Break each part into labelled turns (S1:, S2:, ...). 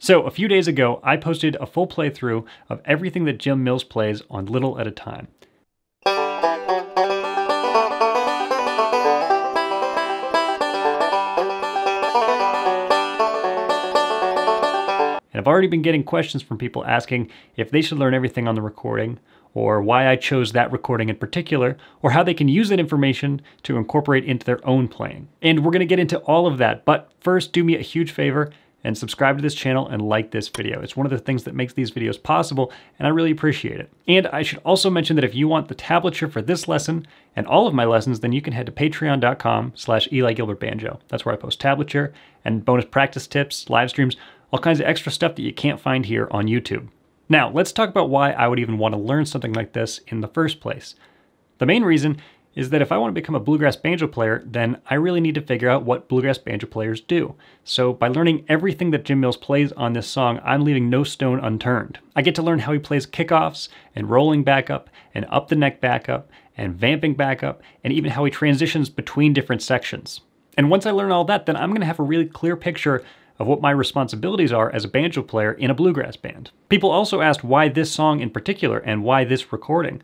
S1: So, a few days ago, I posted a full playthrough of everything that Jim Mills plays on Little at a Time. And I've already been getting questions from people asking if they should learn everything on the recording, or why I chose that recording in particular, or how they can use that information to incorporate into their own playing. And we're going to get into all of that, but first, do me a huge favor and subscribe to this channel and like this video. It's one of the things that makes these videos possible, and I really appreciate it. And I should also mention that if you want the tablature for this lesson and all of my lessons, then you can head to patreon.com slash Eli Gilbert Banjo. That's where I post tablature and bonus practice tips, live streams, all kinds of extra stuff that you can't find here on YouTube. Now, let's talk about why I would even want to learn something like this in the first place. The main reason is that if I want to become a bluegrass banjo player, then I really need to figure out what bluegrass banjo players do. So by learning everything that Jim Mills plays on this song, I'm leaving no stone unturned. I get to learn how he plays kickoffs and rolling backup and up the neck backup and vamping backup and even how he transitions between different sections. And once I learn all that, then I'm going to have a really clear picture of what my responsibilities are as a banjo player in a bluegrass band. People also asked why this song in particular and why this recording.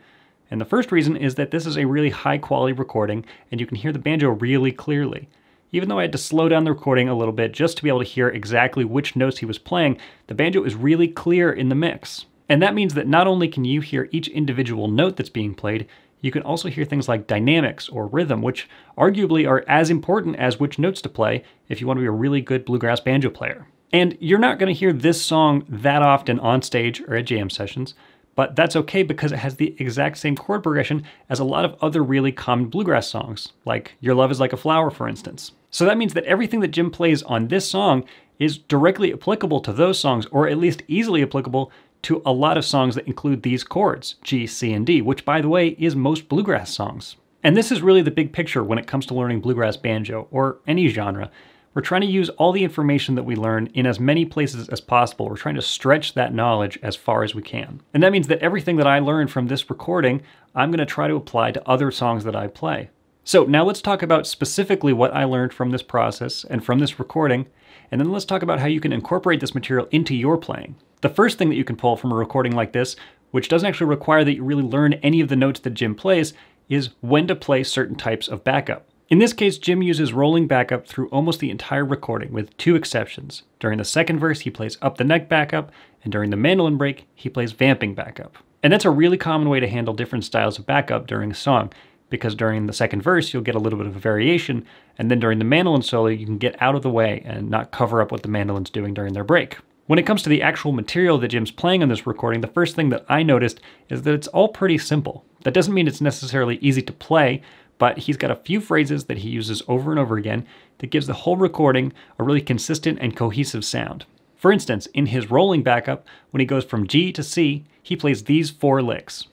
S1: And the first reason is that this is a really high quality recording and you can hear the banjo really clearly. Even though I had to slow down the recording a little bit just to be able to hear exactly which notes he was playing, the banjo is really clear in the mix. And that means that not only can you hear each individual note that's being played, you can also hear things like dynamics or rhythm, which arguably are as important as which notes to play if you want to be a really good bluegrass banjo player. And you're not going to hear this song that often on stage or at jam sessions, but that's okay because it has the exact same chord progression as a lot of other really common bluegrass songs, like Your Love is Like a Flower, for instance. So that means that everything that Jim plays on this song is directly applicable to those songs, or at least easily applicable to a lot of songs that include these chords, G, C, and D, which by the way is most bluegrass songs. And this is really the big picture when it comes to learning bluegrass banjo, or any genre. We're trying to use all the information that we learn in as many places as possible. We're trying to stretch that knowledge as far as we can. And that means that everything that I learned from this recording, I'm going to try to apply to other songs that I play. So now let's talk about specifically what I learned from this process and from this recording, and then let's talk about how you can incorporate this material into your playing. The first thing that you can pull from a recording like this, which doesn't actually require that you really learn any of the notes that Jim plays, is when to play certain types of backup. In this case, Jim uses rolling backup through almost the entire recording, with two exceptions. During the second verse, he plays up the neck backup, and during the mandolin break, he plays vamping backup. And that's a really common way to handle different styles of backup during a song, because during the second verse, you'll get a little bit of a variation, and then during the mandolin solo, you can get out of the way and not cover up what the mandolin's doing during their break. When it comes to the actual material that Jim's playing on this recording, the first thing that I noticed is that it's all pretty simple. That doesn't mean it's necessarily easy to play, but he's got a few phrases that he uses over and over again that gives the whole recording a really consistent and cohesive sound. For instance, in his rolling backup, when he goes from G to C, he plays these four licks.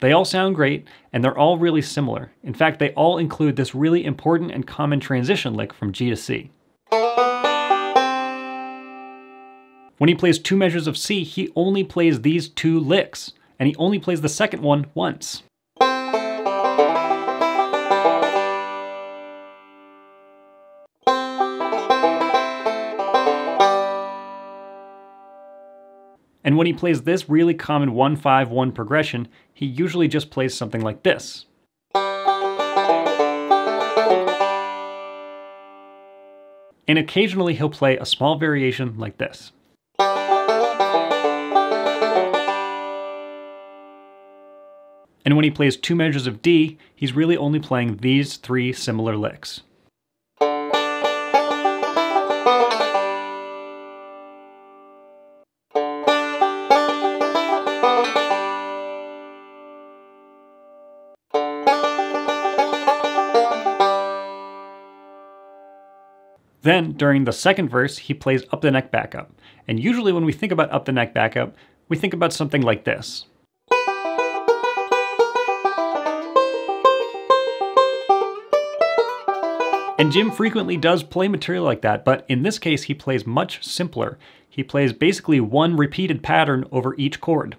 S1: They all sound great, and they're all really similar. In fact, they all include this really important and common transition lick from G to C. When he plays two measures of C, he only plays these two licks, and he only plays the second one once. And when he plays this really common 1-5-1 progression, he usually just plays something like this. And occasionally he'll play a small variation like this. And when he plays two measures of D, he's really only playing these three similar licks. Then, during the second verse, he plays up the neck backup. And usually when we think about up the neck backup, we think about something like this. And Jim frequently does play material like that, but in this case, he plays much simpler. He plays basically one repeated pattern over each chord.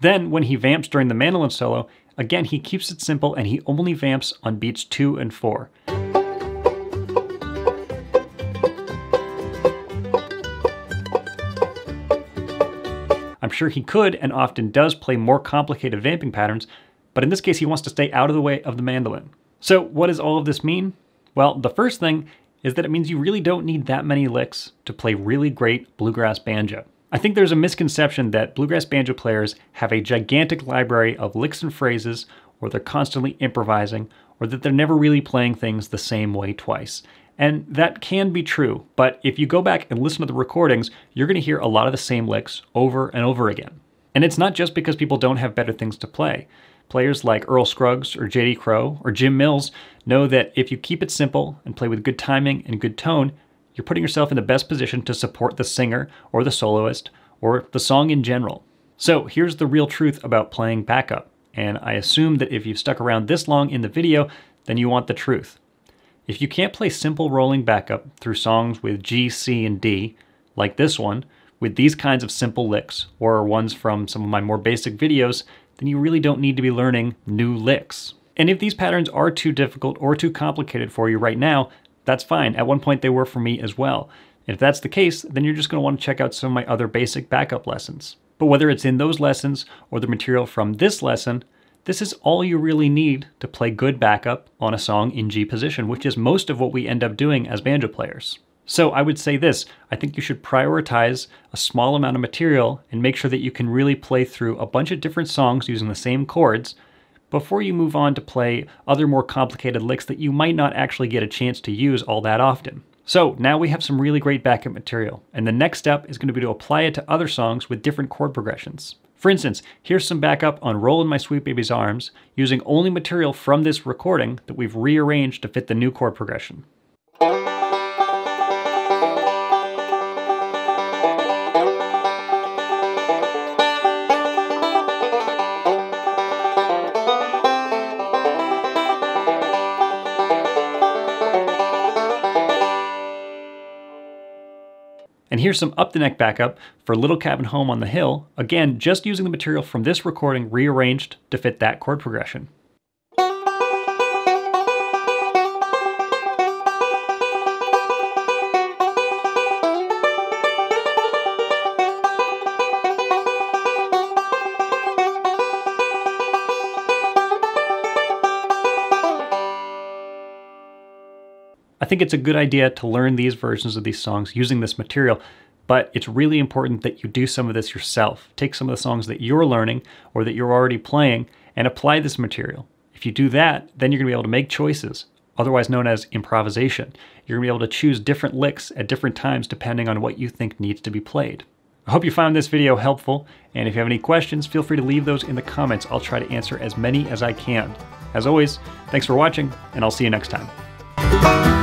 S1: Then, when he vamps during the mandolin solo, again he keeps it simple and he only vamps on beats 2 and 4. I'm sure he could and often does play more complicated vamping patterns, but in this case he wants to stay out of the way of the mandolin. So what does all of this mean? Well, the first thing is that it means you really don't need that many licks to play really great bluegrass banjo. I think there's a misconception that bluegrass banjo players have a gigantic library of licks and phrases, or they're constantly improvising, or that they're never really playing things the same way twice. And that can be true, but if you go back and listen to the recordings, you're going to hear a lot of the same licks over and over again. And it's not just because people don't have better things to play. Players like Earl Scruggs or JD Crowe or Jim Mills know that if you keep it simple and play with good timing and good tone, you're putting yourself in the best position to support the singer or the soloist or the song in general. So here's the real truth about playing backup, and I assume that if you've stuck around this long in the video, then you want the truth. If you can't play simple rolling backup through songs with G, C, and D, like this one, with these kinds of simple licks, or ones from some of my more basic videos, then you really don't need to be learning new licks. And if these patterns are too difficult or too complicated for you right now, that's fine. At one point, they were for me as well. And if that's the case, then you're just going to want to check out some of my other basic backup lessons. But whether it's in those lessons or the material from this lesson, this is all you really need to play good backup on a song in G position, which is most of what we end up doing as banjo players. So I would say this I think you should prioritize a small amount of material and make sure that you can really play through a bunch of different songs using the same chords before you move on to play other more complicated licks that you might not actually get a chance to use all that often. So now we have some really great backup material, and the next step is going to be to apply it to other songs with different chord progressions. For instance, here's some backup on Rollin' My Sweet Baby's Arms using only material from this recording that we've rearranged to fit the new chord progression. And here's some up the neck backup for Little Cabin Home on the Hill, again, just using the material from this recording rearranged to fit that chord progression. Think it's a good idea to learn these versions of these songs using this material, but it's really important that you do some of this yourself. Take some of the songs that you're learning or that you're already playing and apply this material. If you do that, then you're going to be able to make choices, otherwise known as improvisation. You're going to be able to choose different licks at different times depending on what you think needs to be played. I hope you found this video helpful, and if you have any questions, feel free to leave those in the comments. I'll try to answer as many as I can. As always, thanks for watching, and I'll see you next time.